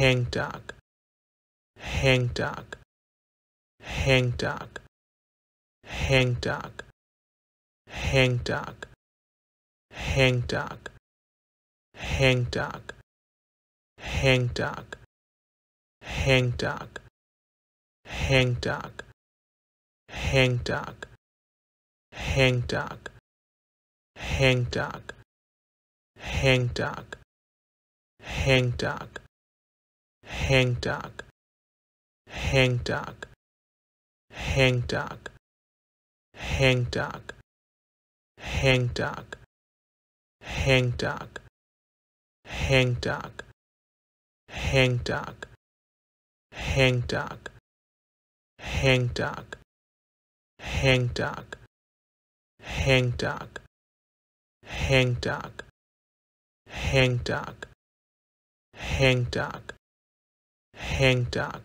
hang dog, hang dog, hang dog, hang dog, hang dog, hang dog, hang dog, hang dog, hang dog, hang dog, hang dog, hang dog, hang dog, hang dog, hang dog, hang dog, hang dog, hang dog, hang dog, hang dog, hang dog, hang dog, hang dog, hang dog, hang dog, hang dog, hang dog, hang dog, hang dog, hang dog, hangdog